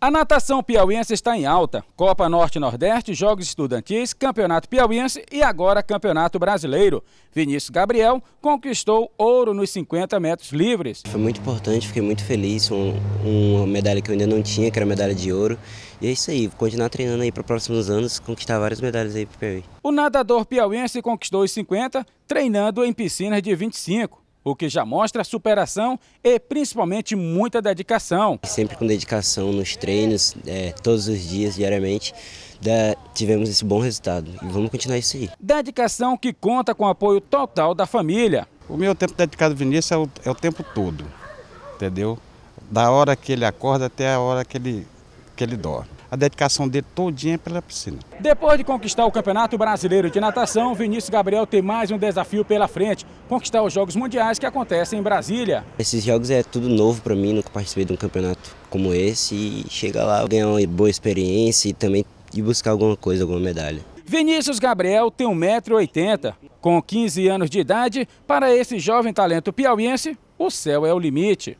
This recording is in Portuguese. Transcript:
A natação piauiense está em alta. Copa Norte-Nordeste, Jogos Estudantis, Campeonato Piauiense e agora Campeonato Brasileiro. Vinícius Gabriel conquistou ouro nos 50 metros livres. Foi muito importante, fiquei muito feliz. Um, uma medalha que eu ainda não tinha, que era a medalha de ouro. E é isso aí, vou continuar treinando aí para os próximos anos, conquistar várias medalhas aí para o Piauí. O nadador piauiense conquistou os 50, treinando em piscinas de 25 o que já mostra superação e principalmente muita dedicação. Sempre com dedicação nos treinos, é, todos os dias, diariamente, da, tivemos esse bom resultado e vamos continuar isso aí. Dedicação que conta com o apoio total da família. O meu tempo dedicado ao Vinícius é o, é o tempo todo, entendeu? Da hora que ele acorda até a hora que ele, que ele dorme a dedicação dele todinha é pela piscina. Depois de conquistar o Campeonato Brasileiro de Natação, Vinícius Gabriel tem mais um desafio pela frente, conquistar os Jogos Mundiais que acontecem em Brasília. Esses jogos é tudo novo para mim, nunca participei de um campeonato como esse e chegar lá, ganhar uma boa experiência e também ir buscar alguma coisa, alguma medalha. Vinícius Gabriel tem 1,80m. Com 15 anos de idade, para esse jovem talento piauiense, o céu é o limite.